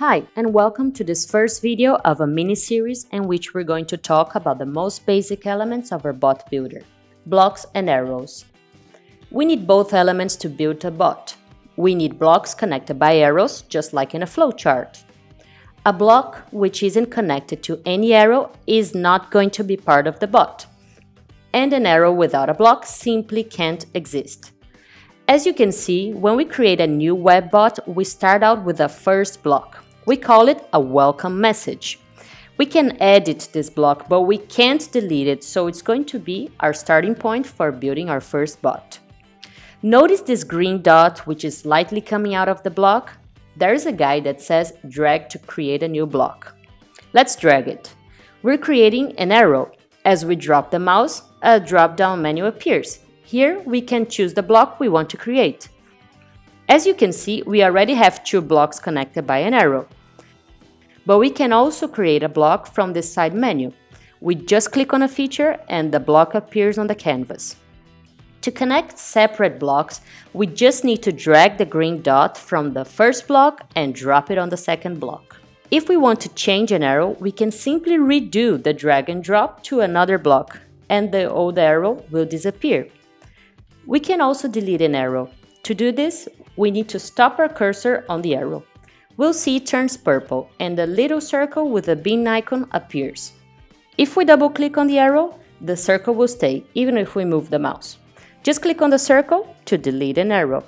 Hi, and welcome to this first video of a mini-series in which we're going to talk about the most basic elements of our bot builder, blocks and arrows. We need both elements to build a bot. We need blocks connected by arrows, just like in a flowchart. A block which isn't connected to any arrow is not going to be part of the bot. And an arrow without a block simply can't exist. As you can see, when we create a new web bot, we start out with a first block. We call it a welcome message. We can edit this block, but we can't delete it, so it's going to be our starting point for building our first bot. Notice this green dot which is slightly coming out of the block? There's a guide that says drag to create a new block. Let's drag it. We're creating an arrow. As we drop the mouse, a drop-down menu appears. Here we can choose the block we want to create. As you can see, we already have two blocks connected by an arrow. But we can also create a block from this side menu. We just click on a feature and the block appears on the canvas. To connect separate blocks, we just need to drag the green dot from the first block and drop it on the second block. If we want to change an arrow, we can simply redo the drag and drop to another block and the old arrow will disappear. We can also delete an arrow. To do this, we need to stop our cursor on the arrow. We'll see it turns purple and a little circle with a bin icon appears. If we double click on the arrow, the circle will stay even if we move the mouse. Just click on the circle to delete an arrow.